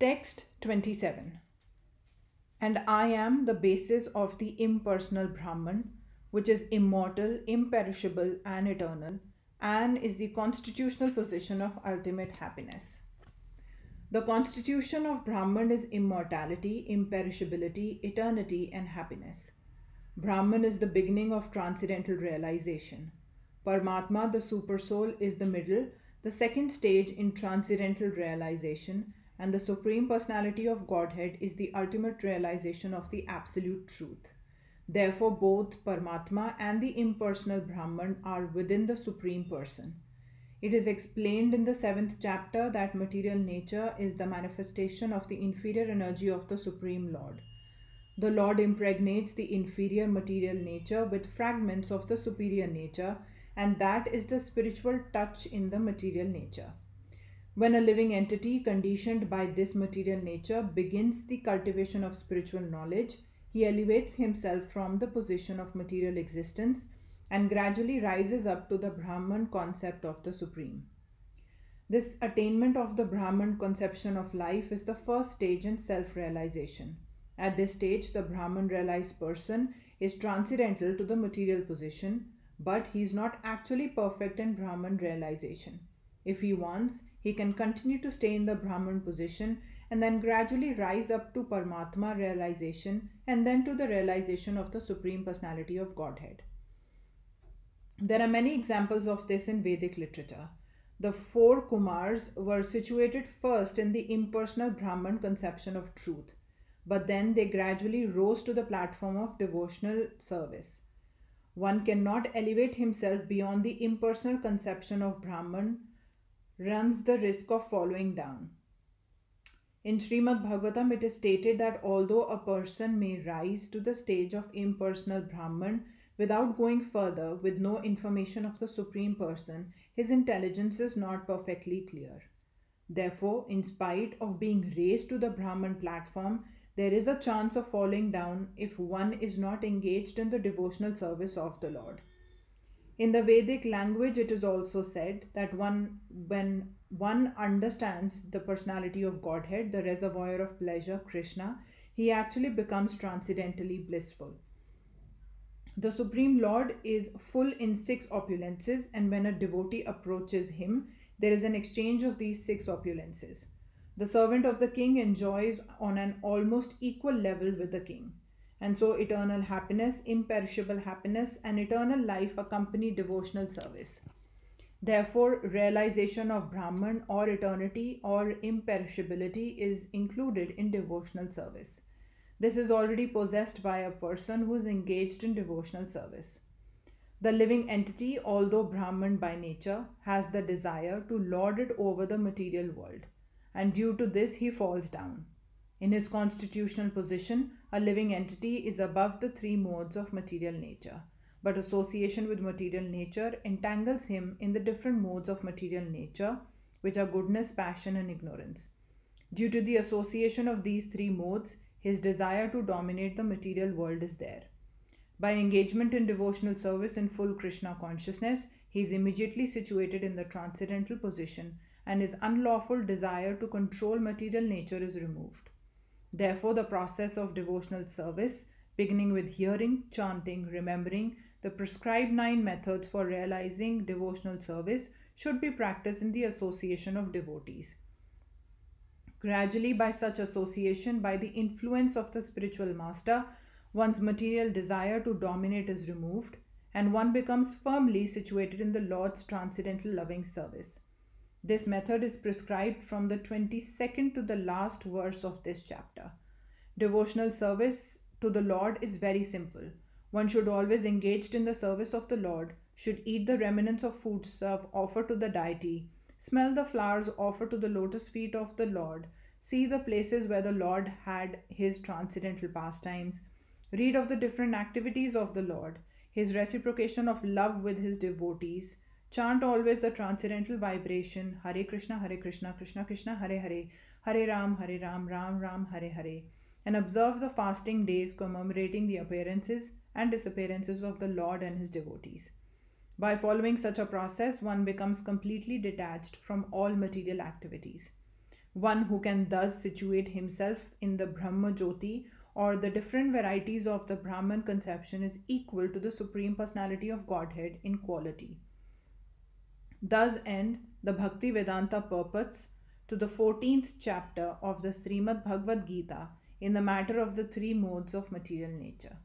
Text 27 And I am the basis of the impersonal Brahman, which is immortal, imperishable, and eternal, and is the constitutional position of ultimate happiness. The constitution of Brahman is immortality, imperishability, eternity, and happiness. Brahman is the beginning of transcendental realization. Paramatma, the Supersoul, is the middle, the second stage in transcendental realization, and the Supreme Personality of Godhead is the ultimate realization of the Absolute Truth. Therefore, both Paramatma and the impersonal Brahman are within the Supreme Person. It is explained in the seventh chapter that material nature is the manifestation of the inferior energy of the Supreme Lord. The Lord impregnates the inferior material nature with fragments of the superior nature, and that is the spiritual touch in the material nature. When a living entity conditioned by this material nature begins the cultivation of spiritual knowledge, he elevates himself from the position of material existence and gradually rises up to the Brahman concept of the Supreme. This attainment of the Brahman conception of life is the first stage in self realization. At this stage, the Brahman realized person is transcendental to the material position, but he is not actually perfect in Brahman realization. If he wants, he can continue to stay in the Brahman position and then gradually rise up to Paramatma realization and then to the realization of the Supreme Personality of Godhead. There are many examples of this in Vedic literature. The four Kumars were situated first in the impersonal Brahman conception of truth, but then they gradually rose to the platform of devotional service. One cannot elevate himself beyond the impersonal conception of Brahman, runs the risk of following down. In Srimad Bhagavatam, it is stated that although a person may rise to the stage of impersonal Brahman, Without going further, with no information of the Supreme Person, his intelligence is not perfectly clear. Therefore, in spite of being raised to the Brahman platform, there is a chance of falling down if one is not engaged in the devotional service of the Lord. In the Vedic language, it is also said that one, when one understands the personality of Godhead, the reservoir of pleasure, Krishna, he actually becomes transcendently blissful. The Supreme Lord is full in six opulences, and when a devotee approaches him, there is an exchange of these six opulences. The servant of the king enjoys on an almost equal level with the king. And so, eternal happiness, imperishable happiness, and eternal life accompany devotional service. Therefore, realization of Brahman or eternity or imperishability is included in devotional service. This is already possessed by a person who is engaged in devotional service. The living entity, although Brahman by nature, has the desire to lord it over the material world, and due to this, he falls down. In his constitutional position, a living entity is above the three modes of material nature, but association with material nature entangles him in the different modes of material nature, which are goodness, passion, and ignorance. Due to the association of these three modes, his desire to dominate the material world is there. By engagement in devotional service in full Krishna consciousness, he is immediately situated in the transcendental position and his unlawful desire to control material nature is removed. Therefore, the process of devotional service, beginning with hearing, chanting, remembering, the prescribed nine methods for realizing devotional service should be practiced in the association of devotees. Gradually, by such association, by the influence of the spiritual master, one's material desire to dominate is removed, and one becomes firmly situated in the Lord's transcendental loving service. This method is prescribed from the 22nd to the last verse of this chapter. Devotional service to the Lord is very simple. One should always engaged in the service of the Lord, should eat the remnants of food served offered to the deity, Smell the flowers offered to the lotus feet of the Lord. See the places where the Lord had his transcendental pastimes. Read of the different activities of the Lord, his reciprocation of love with his devotees. Chant always the transcendental vibration Hare Krishna, Hare Krishna, Krishna Krishna, Hare Hare, Hare Ram, Hare Ram, Ram Ram, Hare Hare, and observe the fasting days commemorating the appearances and disappearances of the Lord and his devotees. By following such a process, one becomes completely detached from all material activities. one who can thus situate himself in the Brahma Jyoti or the different varieties of the Brahman conception is equal to the Supreme Personality of Godhead in quality. Thus end the Bhaktivedanta purports to the 14th chapter of the Srimad Bhagavad Gita in the matter of the three modes of material nature.